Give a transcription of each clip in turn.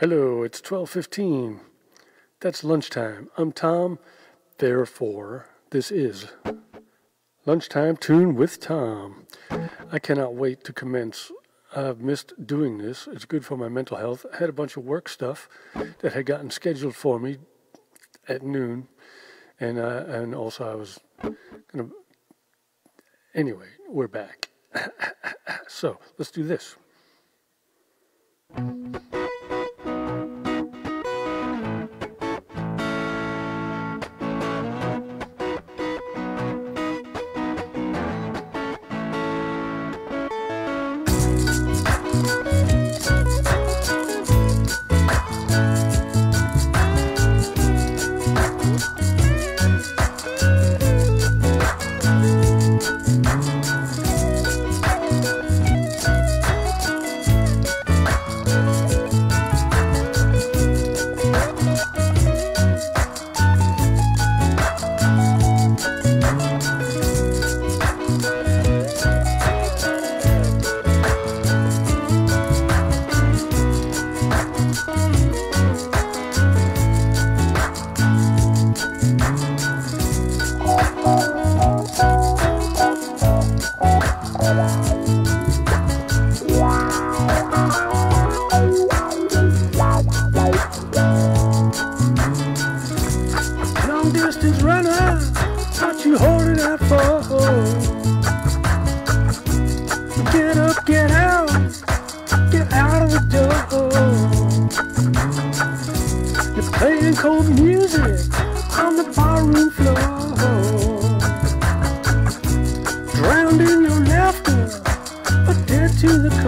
Hello, it's 12:15. That's lunchtime. I'm Tom. Therefore, this is Lunchtime Tune with Tom. I cannot wait to commence. I've missed doing this. It's good for my mental health. I had a bunch of work stuff that had gotten scheduled for me at noon, and uh, and also I was gonna. Anyway, we're back. So let's do this. Long to the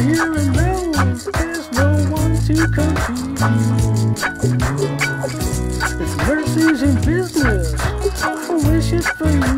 here now, there's no one to compete. If mercy's in business, I wish it for you.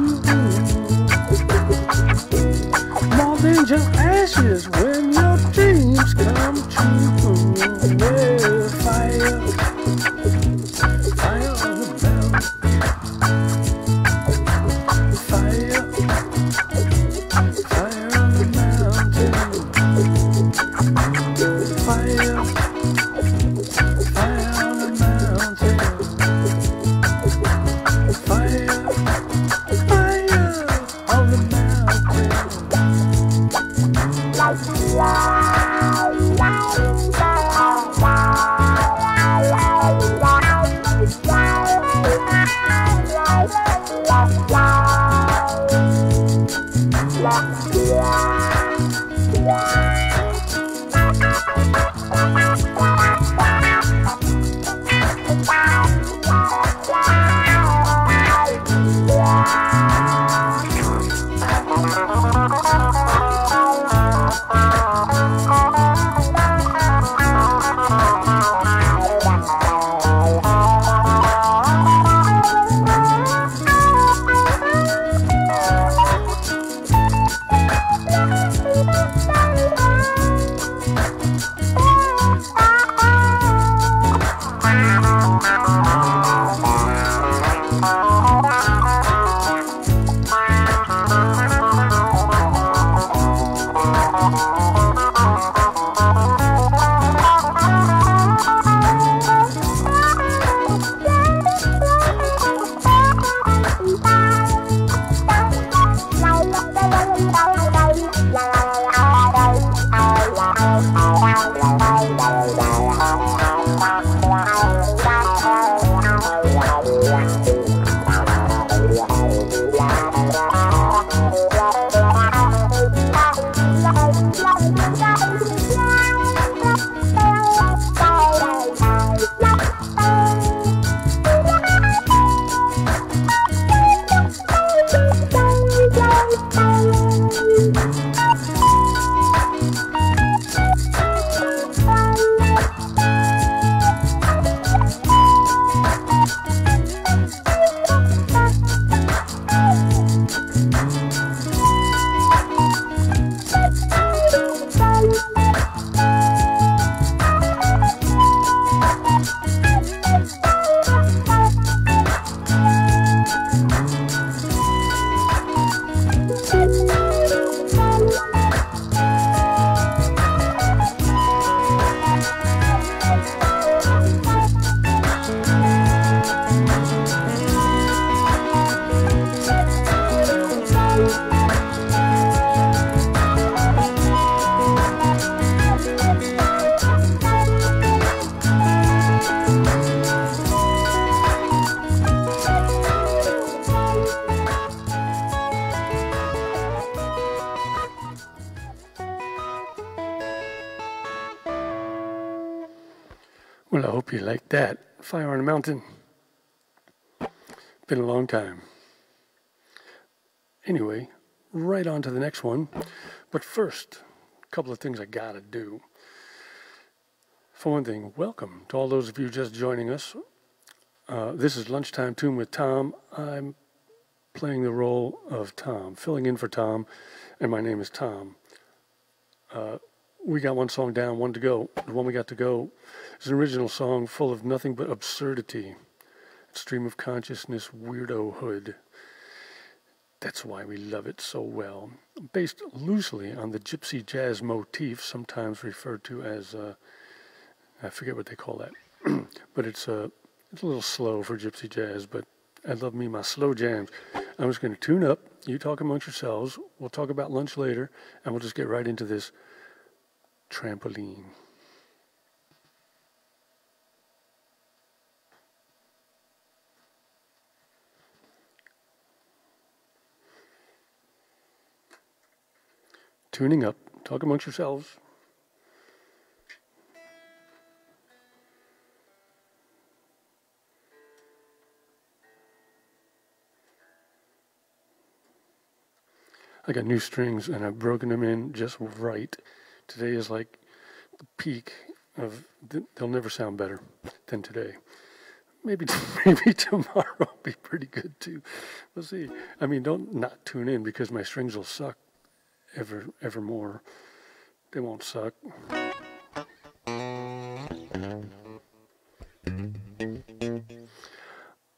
性感自然 that. Fire on a Mountain. Been a long time. Anyway, right on to the next one. But first, a couple of things I gotta do. For one thing, welcome to all those of you just joining us. Uh, this is Lunchtime Tune with Tom. I'm playing the role of Tom, filling in for Tom, and my name is Tom. Uh, we got one song down, one to go. The one we got to go is an original song full of nothing but absurdity, stream of consciousness, weirdohood. That's why we love it so well. Based loosely on the gypsy jazz motif, sometimes referred to as, uh, I forget what they call that, but it's, uh, it's a little slow for gypsy jazz, but I love me my slow jams. I'm just going to tune up. You talk amongst yourselves. We'll talk about lunch later, and we'll just get right into this trampoline. Tuning up. Talk amongst yourselves. I got new strings and I've broken them in just right. Today is like the peak of, they'll never sound better than today. Maybe maybe tomorrow will be pretty good too. We'll see. I mean, don't not tune in because my strings will suck ever ever more. They won't suck.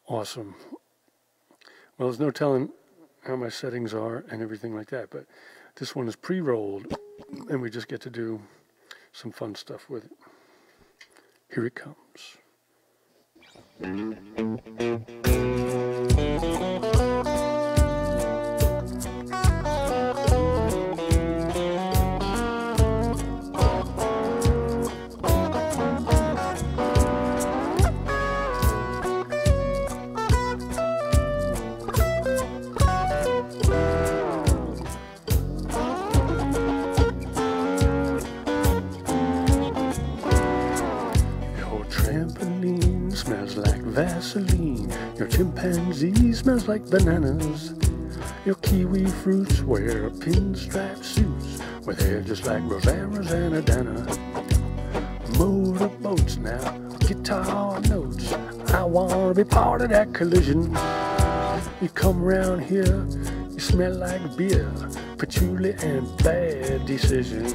Awesome. Well, there's no telling how my settings are and everything like that, but this one is pre-rolled and we just get to do some fun stuff with it. Here it comes. Smells like bananas. Your kiwi fruits wear pinstripe suits with hair just like Rivera's and Adana. Motorboats now, guitar notes. I wanna be part of that collision. You come around here, you smell like beer, patchouli and bad decisions.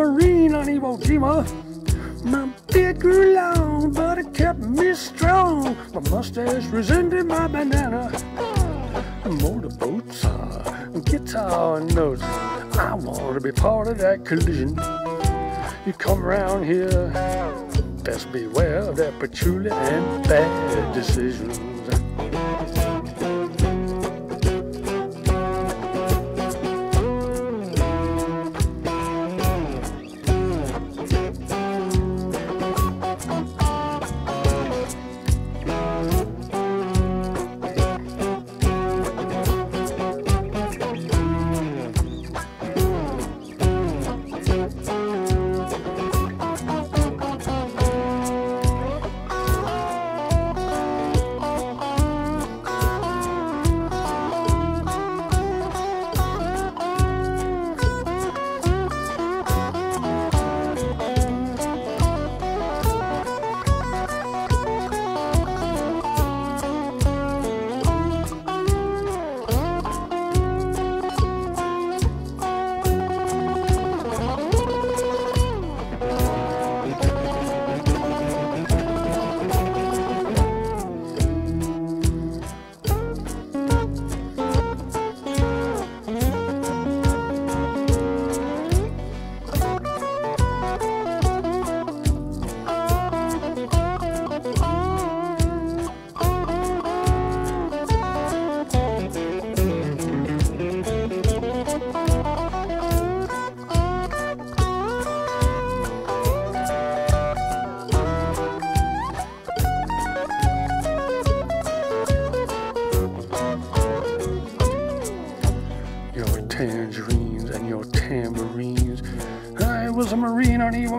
Marine on Iwo Jima. My beard grew long, but it kept me strong. My mustache resented my banana. Motorboats, uh, guitar notes. I want to be part of that collision. You come around here, best beware of that patchouli and bad decisions.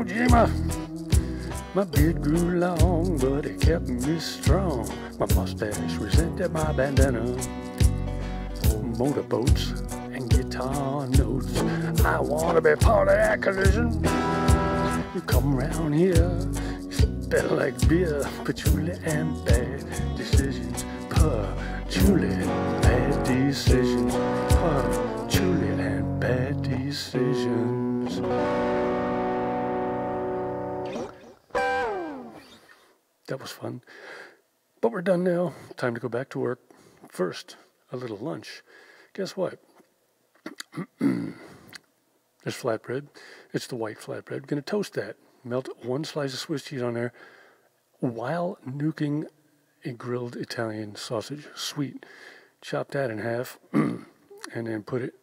Iwo Jima. My beard grew long, but it kept me strong. My mustache resented my bandana. Motorboats and guitar notes. I want to be part of that collision. You come around here, you spell like beer, patchouli and bad decisions. Patchouli, bad decisions. Was fun. But we're done now. Time to go back to work. First, a little lunch. Guess what? There's flatbread. It's the white flatbread. Gonna toast that. Melt one slice of Swiss cheese on there while nuking a grilled Italian sausage, sweet. Chop that in half and then put it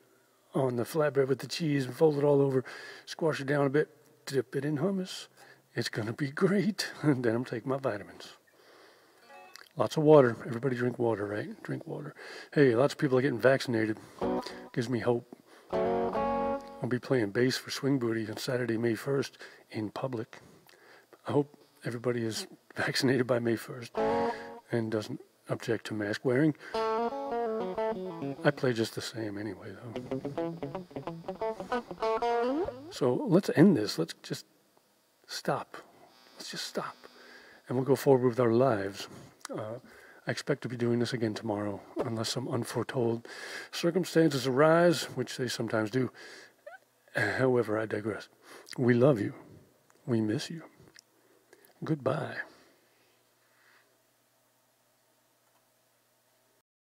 on the flatbread with the cheese and fold it all over. Squash it down a bit. Dip it in hummus. It's gonna be great. And then I'm taking my vitamins. Lots of water. Everybody drink water, right? Drink water. Hey, lots of people are getting vaccinated. Gives me hope. I'll be playing bass for Swing Booty on Saturday, May 1st in public. I hope everybody is vaccinated by May 1st and doesn't object to mask wearing. I play just the same anyway, though. So let's end this. Let's just stop. Let's just stop. And we'll go forward with our lives. Uh, I expect to be doing this again tomorrow, unless some unforetold circumstances arise, which they sometimes do. However, I digress. We love you. We miss you. Goodbye.